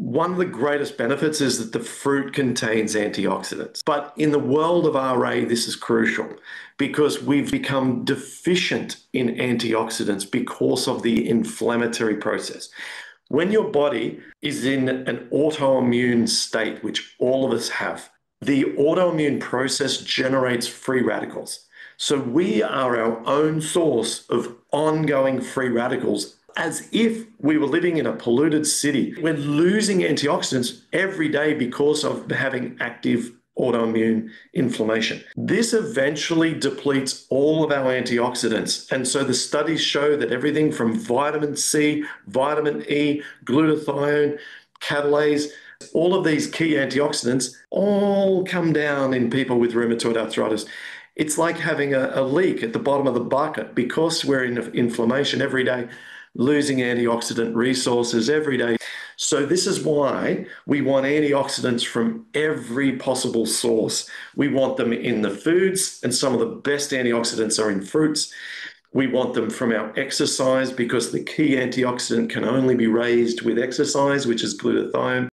One of the greatest benefits is that the fruit contains antioxidants. But in the world of RA, this is crucial because we've become deficient in antioxidants because of the inflammatory process. When your body is in an autoimmune state, which all of us have, the autoimmune process generates free radicals. So we are our own source of ongoing free radicals as if we were living in a polluted city. We're losing antioxidants every day because of having active autoimmune inflammation. This eventually depletes all of our antioxidants. And so the studies show that everything from vitamin C, vitamin E, glutathione, catalase, all of these key antioxidants all come down in people with rheumatoid arthritis. It's like having a, a leak at the bottom of the bucket because we're in inflammation every day, losing antioxidant resources every day. So, this is why we want antioxidants from every possible source. We want them in the foods, and some of the best antioxidants are in fruits. We want them from our exercise because the key antioxidant can only be raised with exercise, which is glutathione.